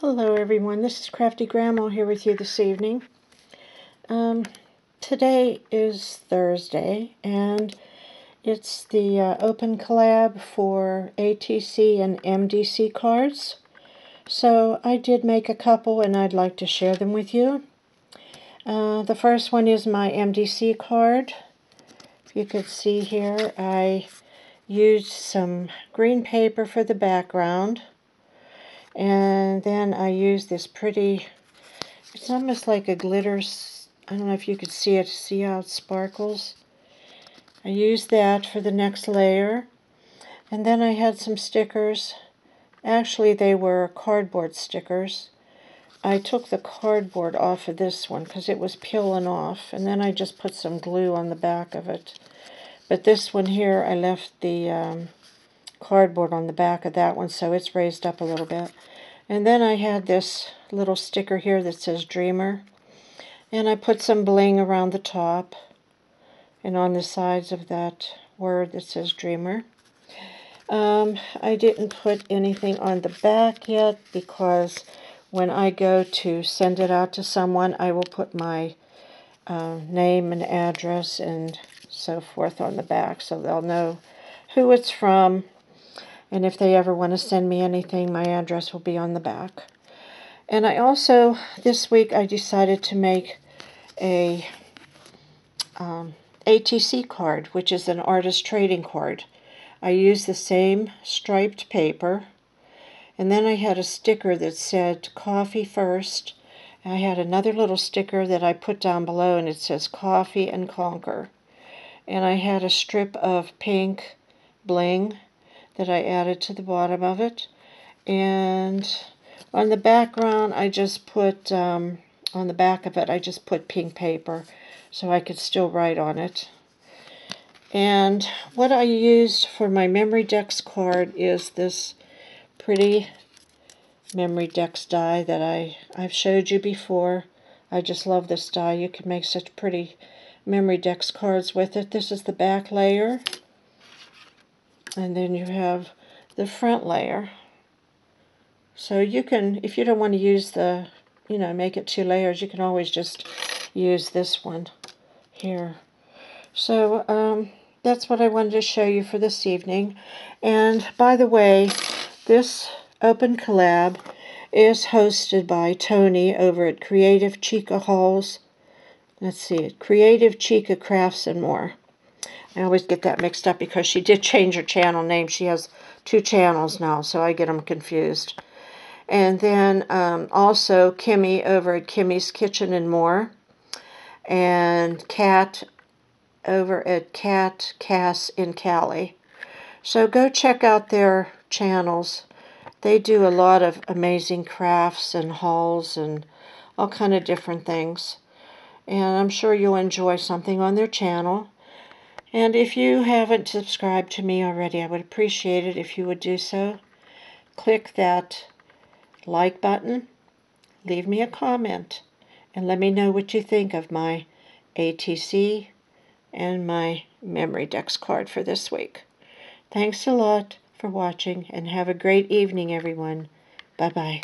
Hello everyone, this is Crafty Grandma here with you this evening. Um, today is Thursday and it's the uh, open collab for ATC and MDC cards. So I did make a couple and I'd like to share them with you. Uh, the first one is my MDC card. If you could see here, I used some green paper for the background and then I use this pretty, it's almost like a glitter, I don't know if you could see it, see how it sparkles. I used that for the next layer. And then I had some stickers. Actually, they were cardboard stickers. I took the cardboard off of this one because it was peeling off. And then I just put some glue on the back of it. But this one here, I left the um, cardboard on the back of that one, so it's raised up a little bit. And then I had this little sticker here that says Dreamer. And I put some bling around the top and on the sides of that word that says Dreamer. Um, I didn't put anything on the back yet because when I go to send it out to someone, I will put my uh, name and address and so forth on the back so they'll know who it's from and if they ever want to send me anything, my address will be on the back. And I also, this week, I decided to make a um, ATC card, which is an artist trading card. I used the same striped paper. And then I had a sticker that said coffee first. I had another little sticker that I put down below and it says coffee and conquer. And I had a strip of pink bling that I added to the bottom of it. And on the background, I just put, um, on the back of it, I just put pink paper so I could still write on it. And what I used for my memory dex card is this pretty memory dex die that I, I've showed you before. I just love this die. You can make such pretty memory dex cards with it. This is the back layer and then you have the front layer. So you can, if you don't want to use the, you know, make it two layers, you can always just use this one here. So um, that's what I wanted to show you for this evening. And by the way, this open collab is hosted by Tony over at Creative Chica Hauls. Let's see, Creative Chica Crafts and More. I always get that mixed up because she did change her channel name. She has two channels now, so I get them confused. And then um, also Kimmie over at Kimmie's Kitchen and More. And Kat over at Kat Cas in Cali. So go check out their channels. They do a lot of amazing crafts and hauls and all kind of different things. And I'm sure you'll enjoy something on their channel. And if you haven't subscribed to me already, I would appreciate it if you would do so. Click that like button, leave me a comment, and let me know what you think of my ATC and my Memorydex card for this week. Thanks a lot for watching, and have a great evening, everyone. Bye-bye.